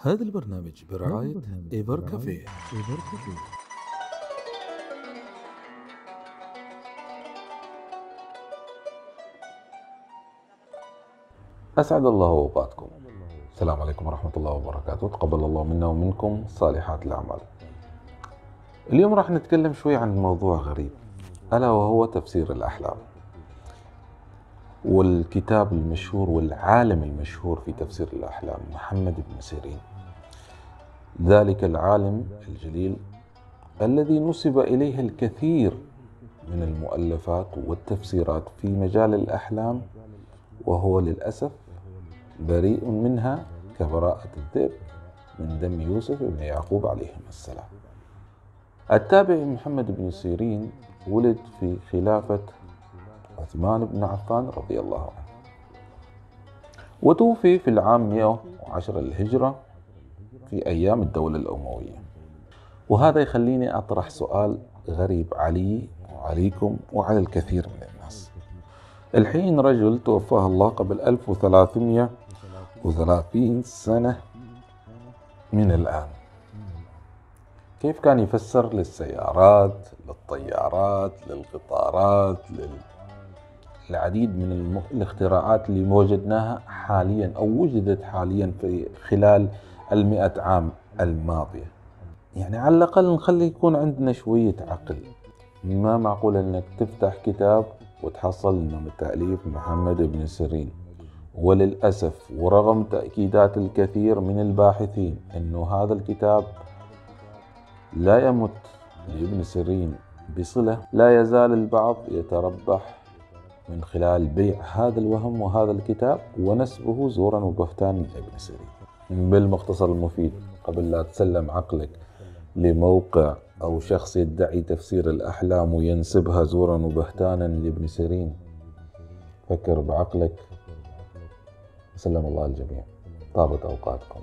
هذا البرنامج برعاية إيفر كافيه. أسعد الله أوقاتكم. السلام عليكم ورحمة الله وبركاته. تقبل الله منا ومنكم صالحات الأعمال. اليوم راح نتكلم شوي عن موضوع غريب ألا وهو تفسير الأحلام. والكتاب المشهور والعالم المشهور في تفسير الأحلام محمد بن سيرين. ذلك العالم الجليل الذي نسب إليه الكثير من المؤلفات والتفسيرات في مجال الأحلام وهو للأسف بريء منها كبراءة الذئب من دم يوسف بن يعقوب عليهم السلام. التابعي محمد بن سيرين ولد في خلافة عثمان بن عفان رضي الله عنه. وتوفي في العام 110 الهجرة في أيام الدولة الأموية. وهذا يخليني أطرح سؤال غريب علي وعليكم وعلى الكثير من الناس. الحين رجل توفاه الله قبل 1330 سنة من الآن. كيف كان يفسر للسيارات للطيارات للقطارات للعديد من الاختراعات اللي وجدناها حاليا أو وجدت حاليا في خلال المئة عام الماضية. يعني على الأقل نخلي يكون عندنا شوية عقل. ما معقول أنك تفتح كتاب وتحصل أنه من تأليف محمد بن سيرين. وللأسف ورغم تأكيدات الكثير من الباحثين أنه هذا الكتاب لا يمت لابن سيرين بصلة لا يزال البعض يتربح من خلال بيع هذا الوهم وهذا الكتاب ونسبه زورا وبهتانا لابن سيرين. بالمختصر المفيد قبل لا تسلم عقلك لموقع أو شخص يدعي تفسير الأحلام وينسبها زورا وبهتانا لابن سيرين فكر بعقلك. سلم الله الجميع. طابت أوقاتكم.